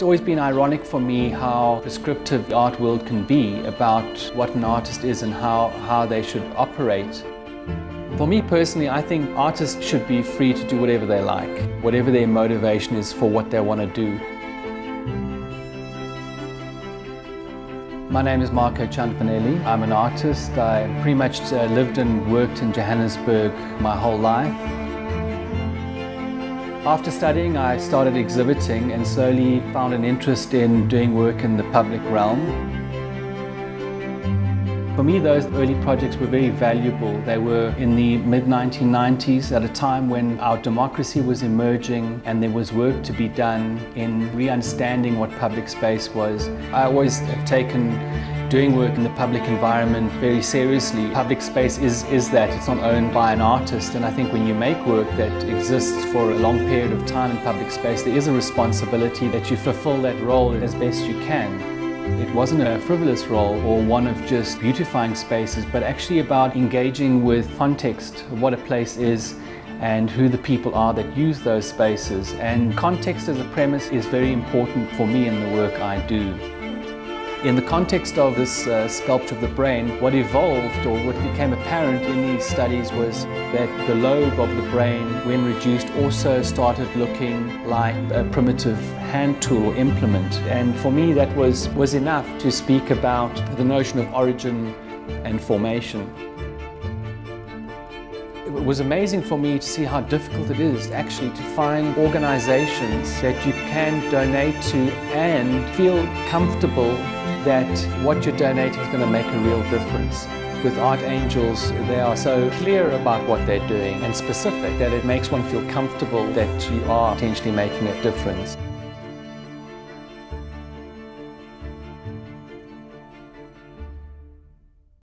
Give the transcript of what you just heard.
It's always been ironic for me how prescriptive the art world can be about what an artist is and how, how they should operate. For me personally, I think artists should be free to do whatever they like, whatever their motivation is for what they want to do. My name is Marco Cianfanelli. I'm an artist. I pretty much uh, lived and worked in Johannesburg my whole life. After studying, I started exhibiting and slowly found an interest in doing work in the public realm. For me, those early projects were very valuable. They were in the mid-1990s at a time when our democracy was emerging and there was work to be done in re-understanding what public space was. I always have taken doing work in the public environment very seriously. Public space is, is that, it's not owned by an artist and I think when you make work that exists for a long period of time in public space there is a responsibility that you fulfill that role as best you can. It wasn't a frivolous role or one of just beautifying spaces but actually about engaging with context, what a place is and who the people are that use those spaces and context as a premise is very important for me in the work I do. In the context of this uh, sculpture of the brain, what evolved or what became apparent in these studies was that the lobe of the brain, when reduced, also started looking like a primitive hand tool implement. And for me, that was, was enough to speak about the notion of origin and formation. It was amazing for me to see how difficult it is actually to find organizations that you can donate to and feel comfortable that what you're donating is going to make a real difference. With Art Angels, they are so clear about what they're doing and specific that it makes one feel comfortable that you are potentially making a difference.